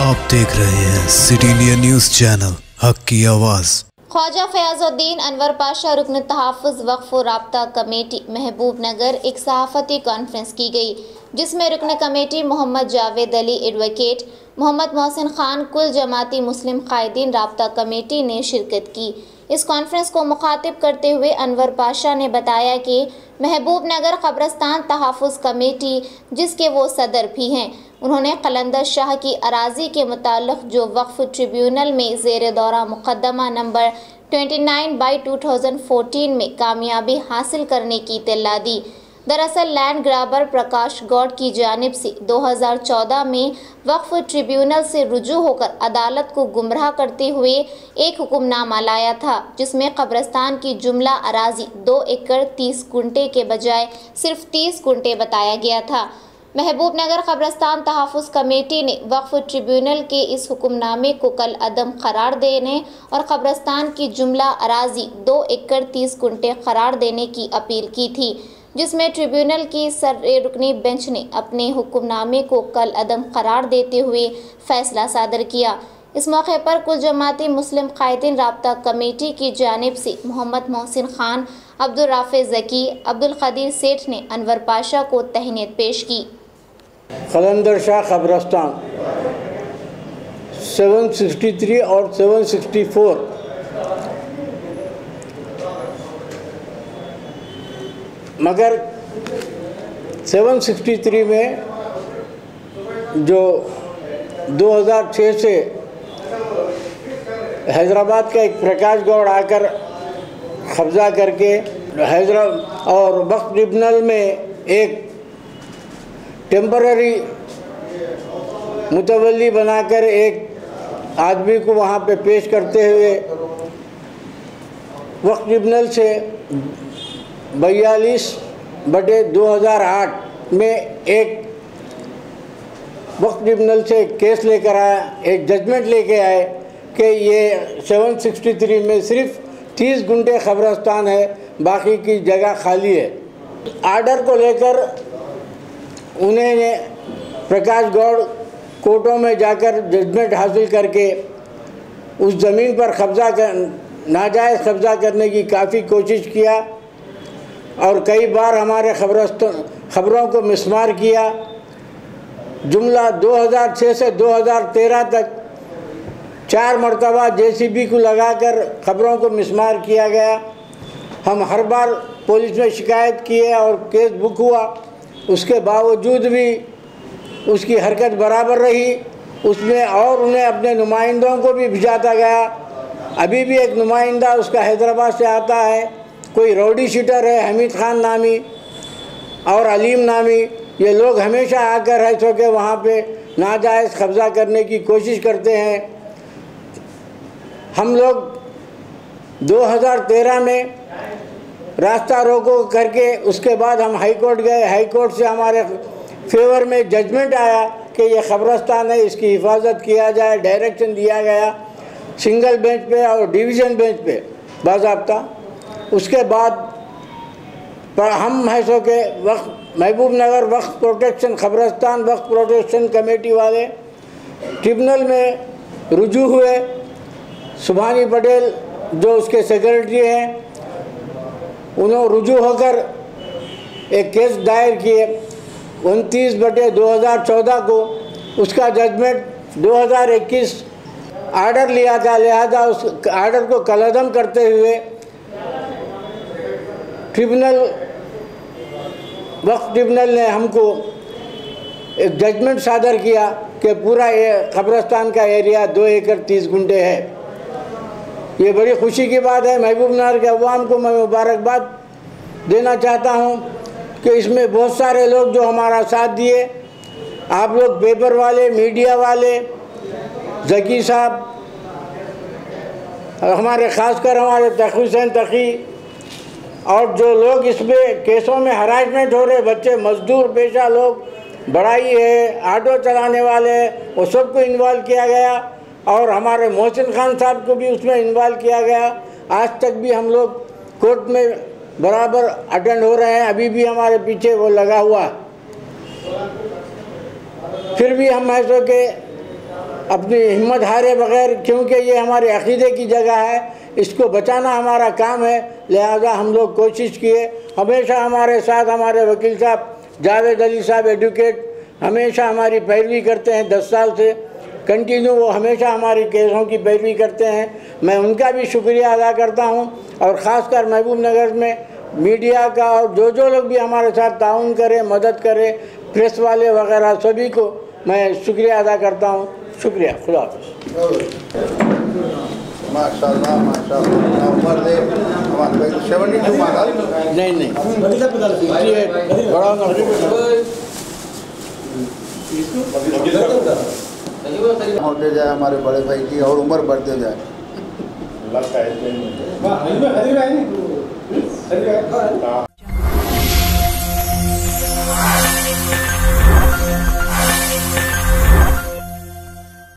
आप देख रहे हैं सिटी इंडिया न्यूज़ चैनल, हक की आवाज़। ख्वाजा फयाजुद्दीन अनवर पाशा, रुकन तहफ़ वक्फ रबता कमेटी, महबूब नगर, एक सहाफ़ती कॉन्फ्रेंस की गई, जिसमें रुकन कमेटी मोहम्मद जावेद अली एडवोकेट मोहम्मद मोहसिन खान, कुल जमाती मुस्लिम कायदीन रबता कमेटी ने शिरकत की। इस कॉन्फ्रेंस को मुखातिब करते हुए अनवर पाशा ने बताया कि महबूब नगर कब्रस्तान तहफ़ कमेटी, जिसके वो सदर भी हैं उन्होंने कलंदर शाह की अराजी के मुतालिक जो वक्फ ट्रिब्यूनल में जेर दौरा मुकदमा नंबर 29 बाई 2014 में कामयाबी हासिल करने की इतला दी। दरअसल लैंड ग्राबर प्रकाश गौड की जानब से 2014 में वक्फ ट्रिब्यूनल से रुजू होकर अदालत को गुमराह करते हुए एक हुक्मनामा लाया था, जिसमें कब्रस्तान की जुमला अराजी दो एकड़ तीस कुंटे के बजाय सिर्फ़ तीस कुंटे बताया गया था। महबूब नगर कब्रस्तान तहफ़ कमेटी ने वक्फ ट्रिब्यूनल के इस हुक्मनामे को कल अदम करार देने और कब्रस्तान की जुमला अराजी दो एकड़ तीस कुंटे करार देने की अपील की थी, जिसमें ट्रिब्यूनल की सर रुकनी बेंच ने अपने हुक्मनामे को कल अदम करार देते हुए फैसला सादर किया। इस मौके पर कुल जमाती मुस्लिम कायदीन रबता कमेटी की जानब से मोहम्मद मोहसिन खान, अब्दुल राफे ज़की, अब्दुल कदीर सेठ ने अनवर पाशा को तहनीत पेश की। कलंदर शाह कब्रस्तान 763 और 764 मगर 763 में जो 2006 से हैदराबाद का एक प्रकाश गौड़ आकर कब्ज़ा करके हैदरा और वक्त ट्रिब्यूनल में एक टेम्पररी मुतवली बनाकर एक आदमी को वहाँ पे पेश करते हुए वक्त ट्रिब्यूनल से बयालीस बटे 2008 में एक वक्त ट्रिब्यूनल से केस लेकर आया, एक जजमेंट लेके आए कि ये 763 में सिर्फ़ 30 घंटे खबरस्तान है, बाकी की जगह खाली है। आर्डर को लेकर उन्हें प्रकाश गौड़ कोर्टों में जाकर जजमेंट हासिल करके उस ज़मीन पर कब्ज़ा कर, नाजायज़ कब्ज़ा करने की काफ़ी कोशिश किया और कई बार हमारे खबरस्त, खबरों को मिसमार किया। जुमला 2006 से 2013 तक चार मरतबा जेसीबी को लगाकर खबरों को मिसमार किया गया। हम हर बार पुलिस में शिकायत किए और केस बुक हुआ। उसके बावजूद भी उसकी हरकत बराबर रही, उसमें और उन्हें अपने नुमाइंदों को भी भिजाता गया। अभी भी एक नुमाइंदा उसका हैदराबाद से आता है, कोई रोडी शीटर है, हमीद खान नामी और अलीम नामी, ये लोग हमेशा आकर है सो के वहाँ पे नाजायज़ कब्ज़ा करने की कोशिश करते हैं। हम लोग 2013 में रास्ता रोको करके उसके बाद हम हाई कोर्ट गए। हाई कोर्ट से हमारे फेवर में जजमेंट आया कि ये खबरस्तान है, इसकी हिफाजत किया जाए, डायरेक्शन दिया गया सिंगल बेंच पे और डिवीज़न बेंच पे बाबा उसके बाद पर हम हैसों के वक्त, महबूब नगर वक्त प्रोटेक्शन खबरस्तान वक्त प्रोटेक्शन कमेटी वाले ट्रिब्यूनल में रुजू हुए। सुभानी पटेल जो उसके सेक्रेटरी हैं उन्होंने रुजू होकर एक केस दायर किए। उनतीस बटे 2014 को उसका जजमेंट 2021 आर्डर लिया था। लिहाजा उस आर्डर को कलदम करते हुए ट्रिब्यूनल वक्त ट्रिब्यूनल ने हमको एक जजमेंट सादर किया कि पूरा कब्रस्तान का एरिया दो एकड़ तीस गुंडे है। ये बड़ी खुशी की बात है। महबूब नगर के अवाम को मैं मुबारकबाद देना चाहता हूँ कि इसमें बहुत सारे लोग जो हमारा साथ दिए, आप लोग पेपर वाले, मीडिया वाले, जकी साहब हमारे ख़ासकर हमारे तकी हुसैन तकी और जो लोग इसमें केसों में हरासमेंट हो रहे, बच्चे मजदूर, पेशा लोग, बड़ाई है, ऑटो चलाने वाले, वो सबको इन्वॉल्व किया गया। और हमारे मोहसिन खान साहब को भी उसमें इन्वॉल्व किया गया। आज तक भी हम लोग कोर्ट में बराबर अटेंड हो रहे हैं। अभी भी हमारे पीछे वो लगा हुआ। फिर भी हम ऐसो के अपनी हिम्मत हारे बगैर, क्योंकि ये हमारे अकीदे की जगह है, इसको बचाना हमारा काम है। लिहाजा हम लोग कोशिश किए। हमेशा हमारे साथ हमारे वकील साहब, जावेद अली साहब एडवोकेट हमेशा हमारी पैरवी करते हैं दस साल से। कंटिन्यू वो हमेशा हमारी केसों की पैरवी करते हैं। मैं उनका भी शुक्रिया अदा करता हूँ और ख़ासकर महबूब नगर में मीडिया का और जो जो लोग भी हमारे साथ ताउन करें मदद करें प्रेस वाले वगैरह सभी को मैं शुक्रिया अदा करता हूँ। शुक्रिया खुदा हाफिज़। माशाल्लाह माशाल्लाह। उमर दे। हमारे सेवेंटी नहीं नहीं। बड़ा होते जाए हमारे बड़े भाई की और उम्र बढ़ते जाए लगता है